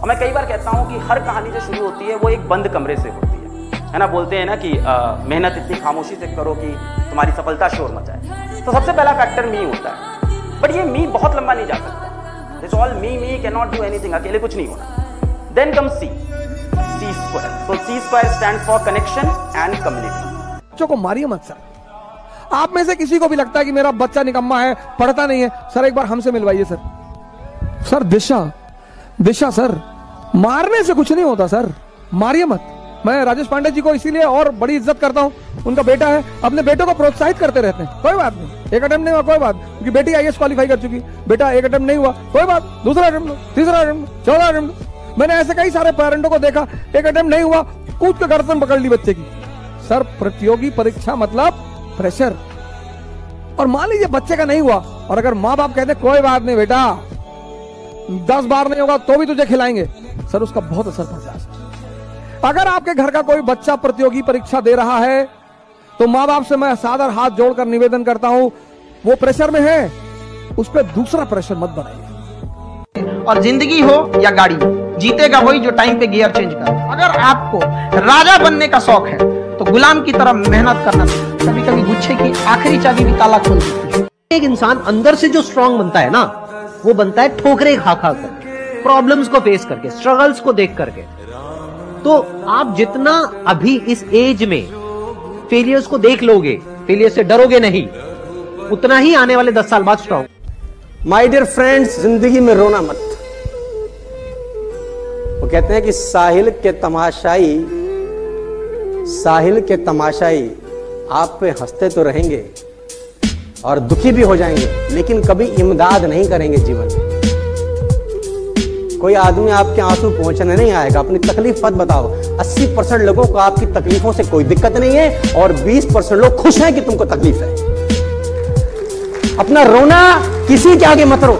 और मैं कई बार कहता हूँ कि हर कहानी जो शुरू होती है, वो एक बंद कमरे से होती है। है ना? बोलते हैं ना कि मेहनत इतनी खामोशी से करो कि तुम्हारी सफलता शोर मचाए। तो सबसे पहला फैक्टर मी होता है। बट ये मी बहुत लंबा नहीं जा सकता। This all me me can not do anything अकेले कुछ नहीं होना। Then come C C square so C square stand for connection and community बच्चों को मारिए मत, सर। आप में से किसी को भी लगता है कि मेरा बच्चा निकम्मा है, पढ़ता नहीं है। सर, एक बार हमसे मिलवाइए, sir. Sir, Disha. Disha, sir. मारने से कुछ नहीं होता, सर। मारिए मत। मैं राजेश पांडे जी को इसीलिए और बड़ी इज़्ज़त करता हूँ। उनका बेटा है। अपने बेटों को प्रोत्साहित करते रहते हैं। कोई बात नहीं। एक अटेम्प्ट नहीं हुआ, कोई बात क्योंकि बेटी आई क्वालिफाई कर चुकी। बेटा एक अटेम्प्ट नहीं हुआ, कोई बात दूसरा अटेम्प्ट तीसरा अटेम्प्ट चौदह अटेम्प्ट मैंने ऐसे कई सारे पेरेंटों को देखा। एक अटेम्प्ट नहीं हुआ, कूद के गर्दन पकड़ ली बच्चे की। सर, प्रतियोगी परीक्षा मतलब प्रेशर और मान लीजिए बच्चे का नहीं हुआ, और अगर माँ बाप कहते कोई बात नहीं बेटा दस बार नहीं होगा तो भी तुझे खिलाएँगे। सर, उसका बहुत असर पड़ता है अगर आपके घर का कोई बच्चा प्रतियोगी परीक्षा दे रहा है तो माँ बाप से मैं सादर हाथ जोड़कर निवेदन करता हूँ, वो प्रेशर में है, उस पर दूसरा प्रेशर मत बनाइए। और ज़िंदगी हो या गाड़ी, जीतेगा वही जो टाइम पे गियर चेंज कर। अगर आपको राजा बनने का शौक है तो गुलाम की तरह मेहनत करना। कभी कभी गुच्छे की आखिरी चाबी भी ताला खोल एक इंसान अंदर से जो स्ट्रांग बनता है ना वो बनता है ठोकरे खा खा कर। प्रॉब्लम्स को फेस करके स्ट्रगल्स को देख करके। तो आप जितना अभी इस एज में फेलियर्स को देख लोगे फेलियर से डरोगे नहीं, उतना ही आने वाले दस साल बाद स्ट्रांग माय डियर फ्रेंड्स ज़िंदगी में रोना मत। वो कहते हैं कि साहिल के तमाशाई, साहिल के तमाशाई आप पे हँसते तो रहेंगे और दुखी भी हो जाएँगे, लेकिन कभी इमदाद नहीं करेंगे जीवन में। कोई आदमी आपके आँसू पहुँचने नहीं आएगा, अपनी तकलीफ़ मत बताओ। 80 परसेंट लोगों को आपकी तकलीफों से कोई दिक्कत नहीं है, और 20 परसेंट लोग खुश हैं कि तुमको तकलीफ़ है। अपना रोना किसी के आगे मत रो।